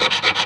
Thank you.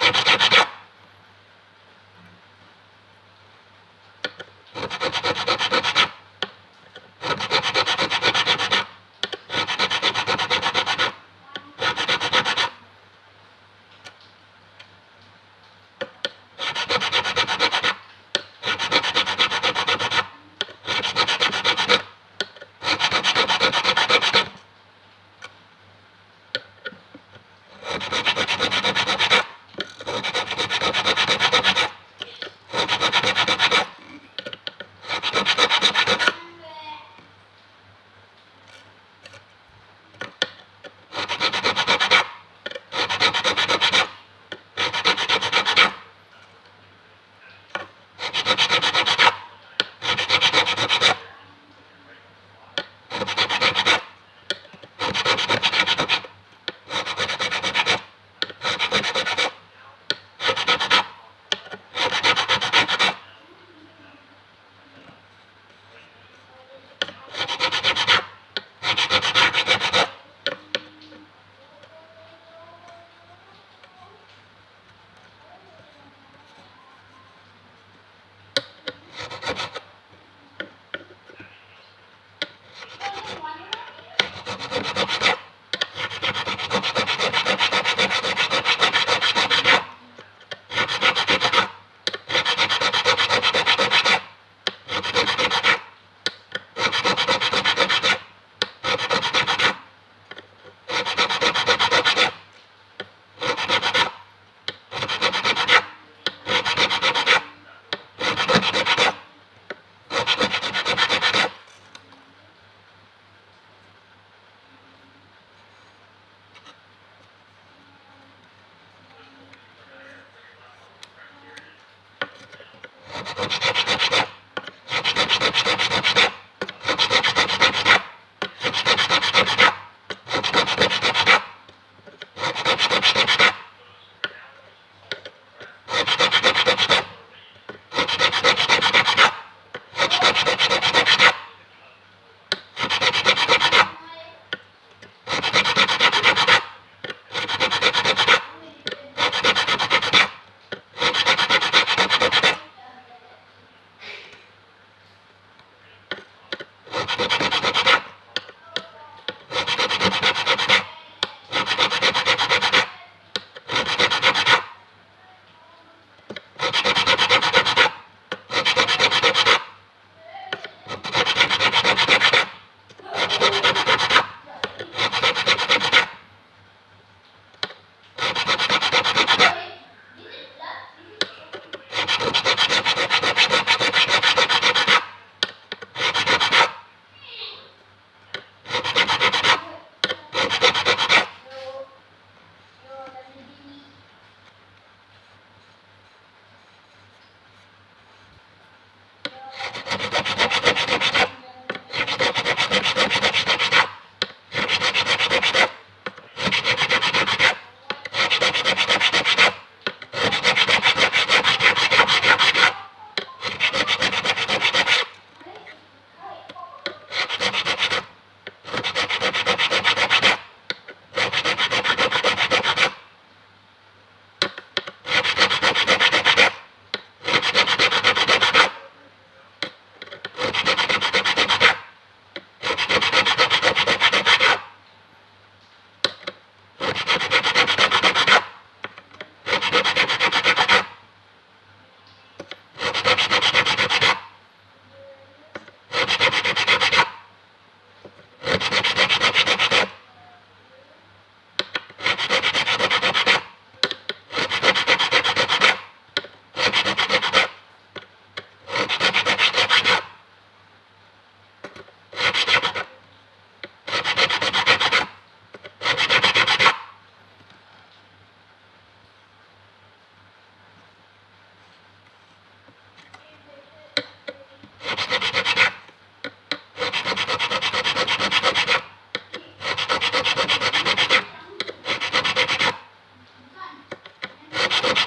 you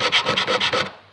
よいしょ。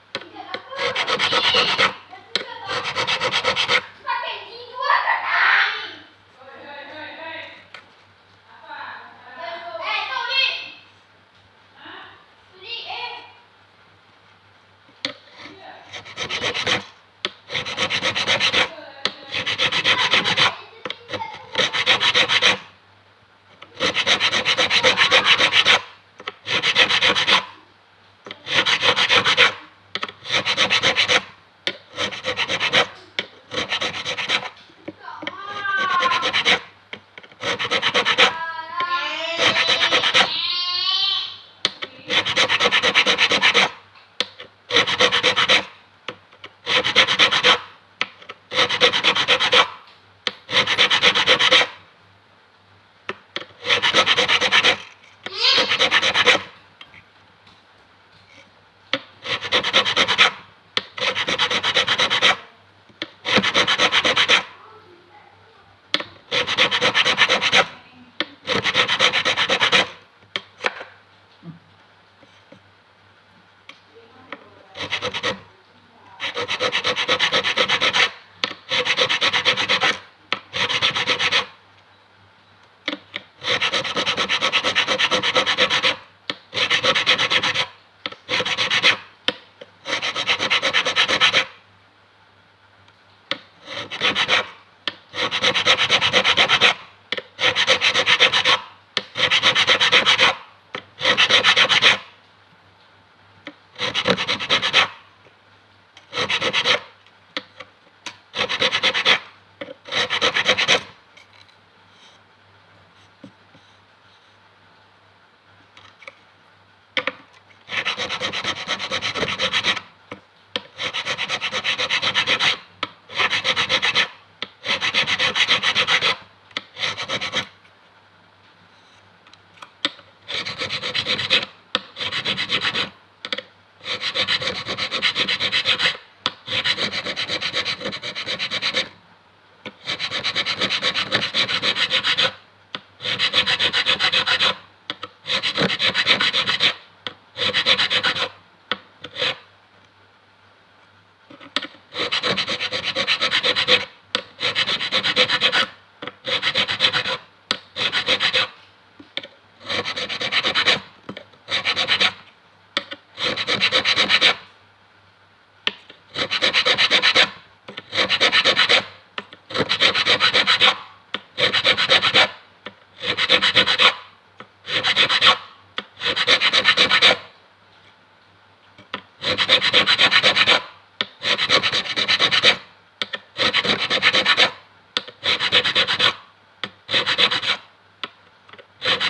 Thank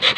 you.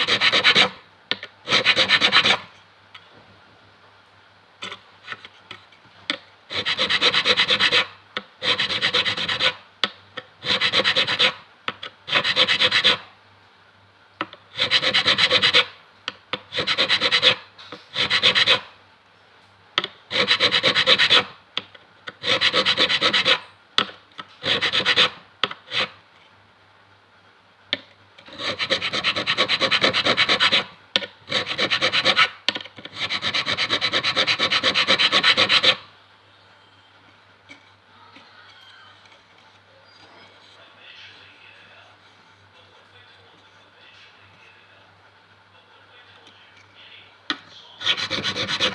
Thank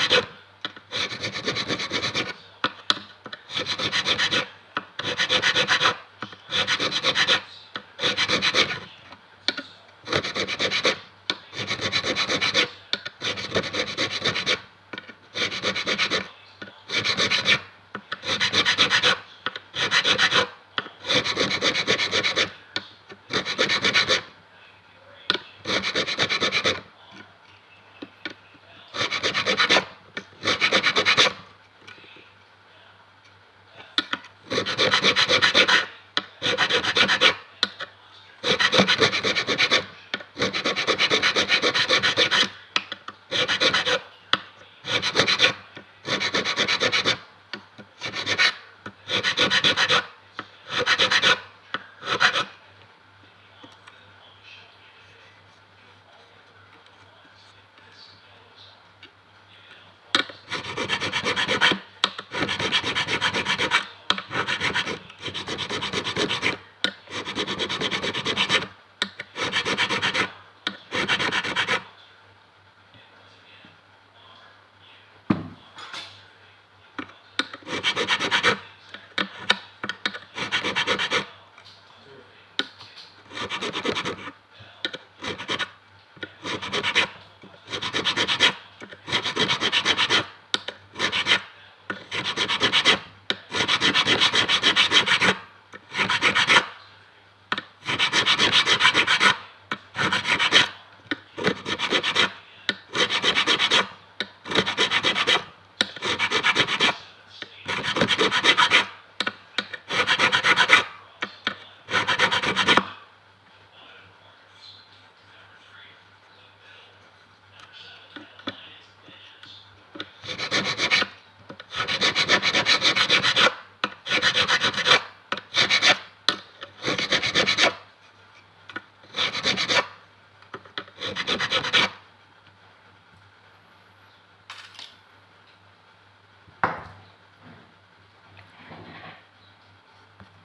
you. Thank you.